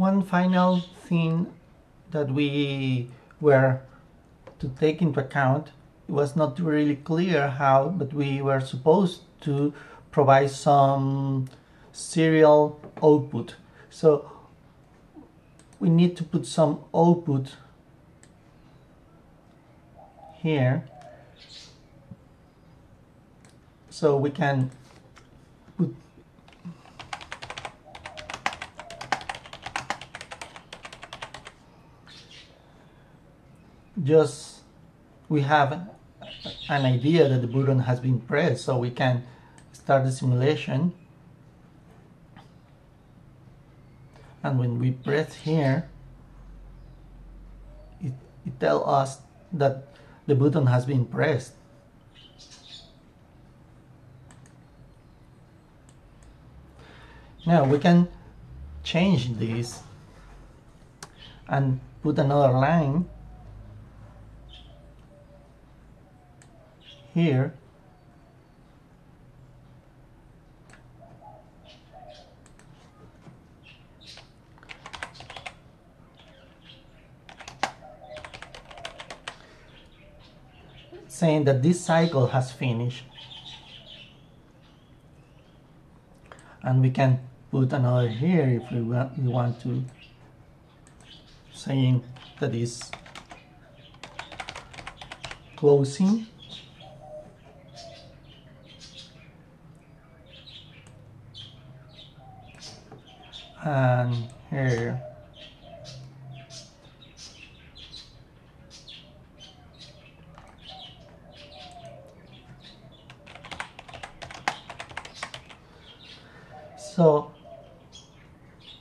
one final thing that we were to take into account. It was not really clear how but we were supposed to provide some serial output. So we need to put some output here. So we can put just we have an idea that the button has been pressed so we can start the simulation. And when we press here it, it tells us that the button has been pressed now we can change this and put another line here. Saying that this cycle has finished. And we can put another here if we want, we want to. Saying that is closing and here so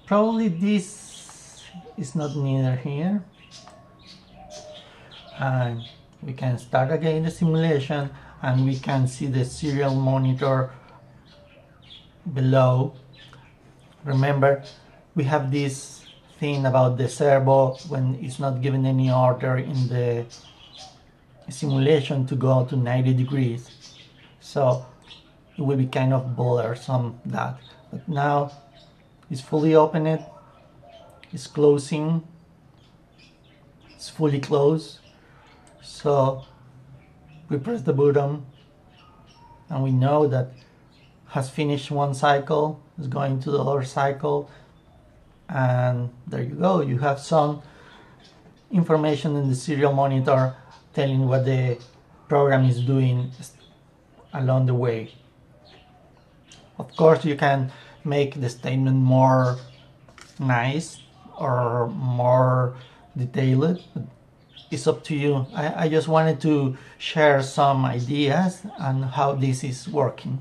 probably this is not needed here. And we can start again the simulation and we can see the serial monitor below remember we have this thing about the servo when it's not given any order in the simulation to go to 90 degrees. So it will be kind of bothersome that. But now it's fully opened. It's closing. It's fully closed. So we press the button and we know that has finished one cycle is going to the other cycle and there you go. You have some information in the serial monitor telling what the program is doing along the way. Of course you can make the statement more nice or more detailed it's up to you. I, I just wanted to share some ideas on how this is working